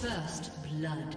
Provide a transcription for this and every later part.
First blood.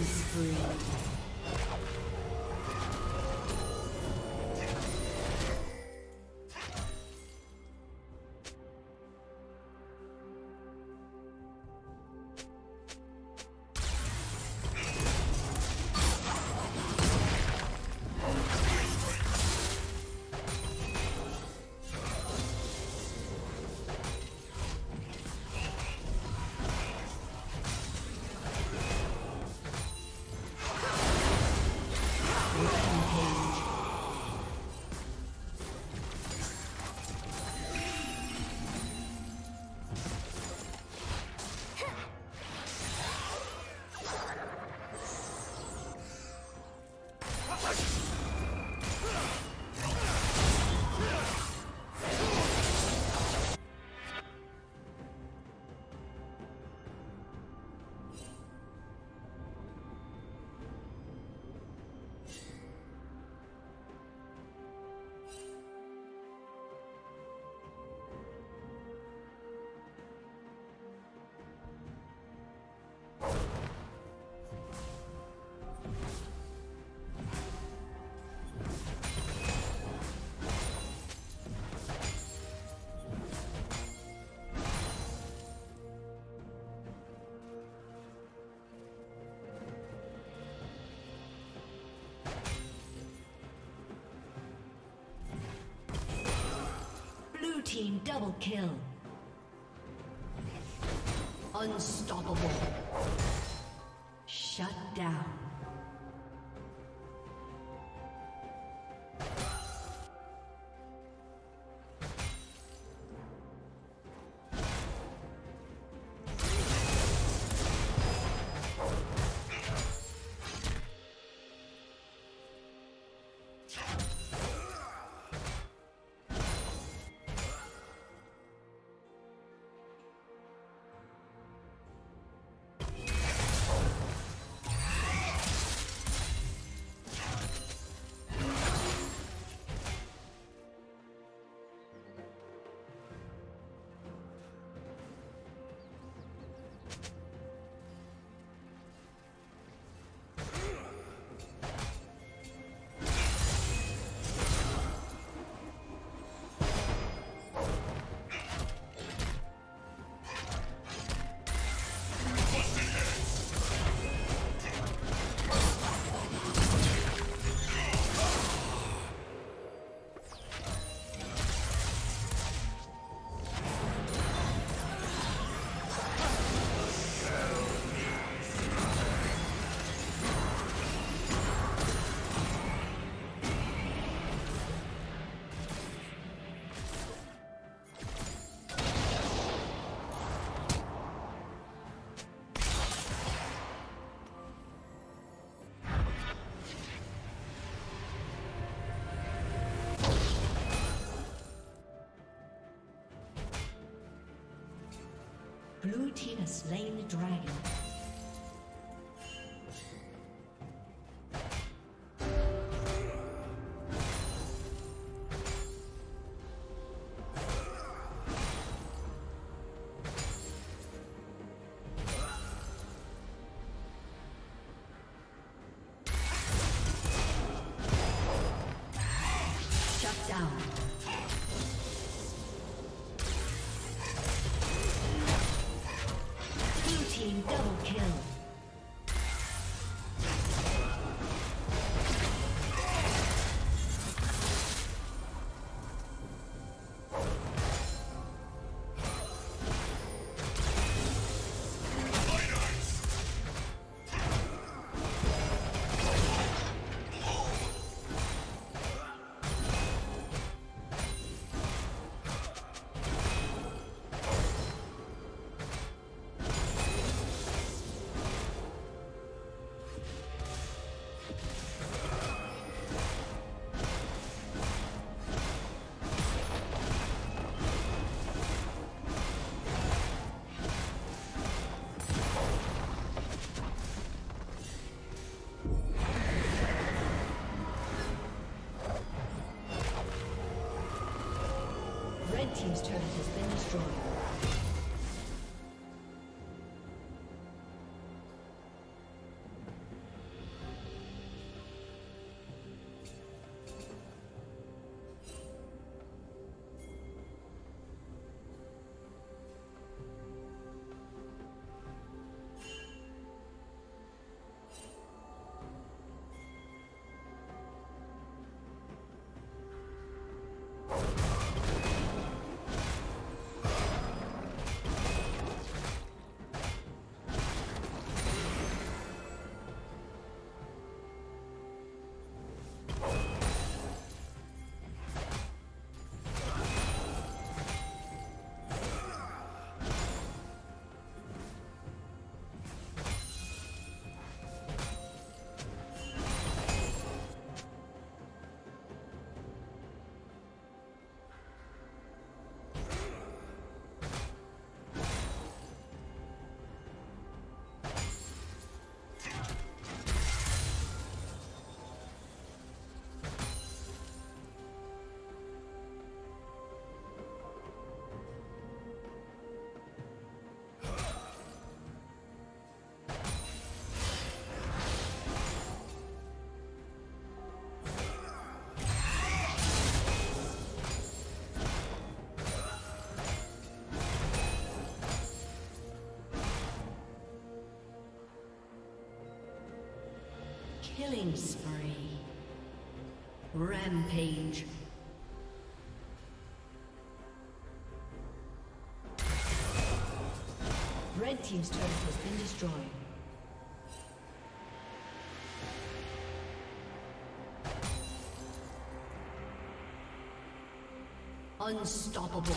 is free. Team double kill. Unstoppable. Shut down. Slain the dragon. Killing spree. Rampage. Red Team's turret has been destroyed. Unstoppable.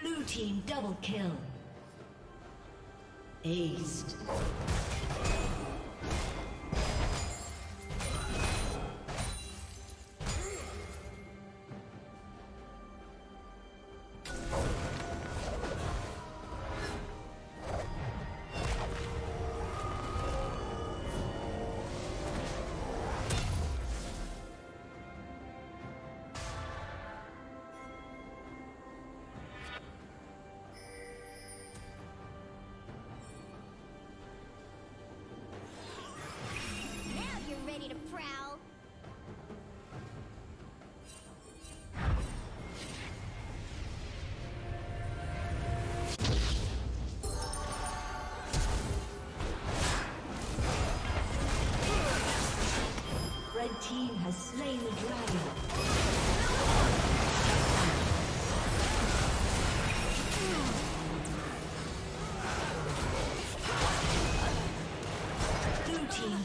Blue team double kill. Aced.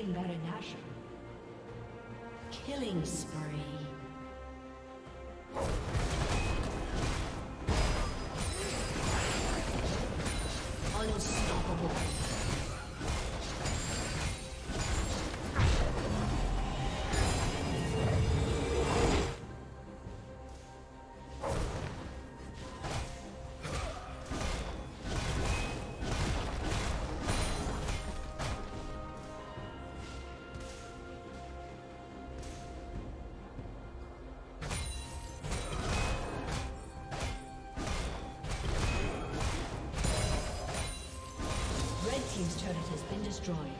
slain Baron Nashor. Killing spree. Destroyed.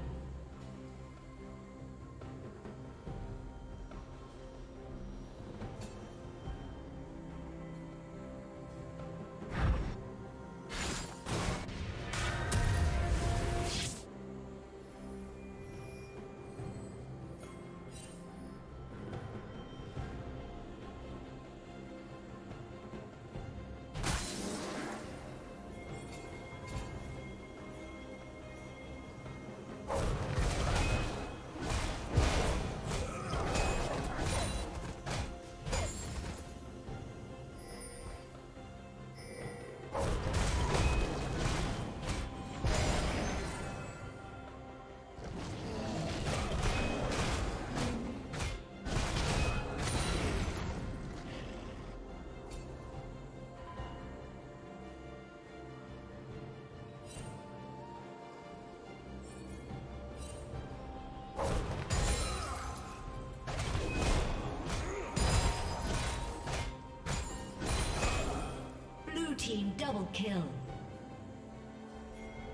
team double kill.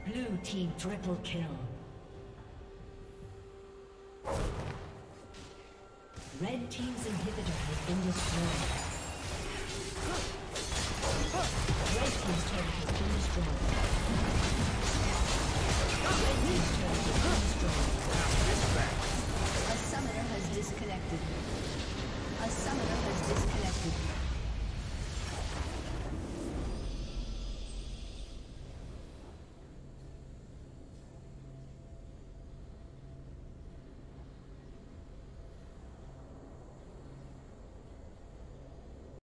Blue team triple kill. Red team's inhibitor has been destroyed. Red team's turret has been destroyed. Red team's turret has been destroyed. A summoner has disconnected.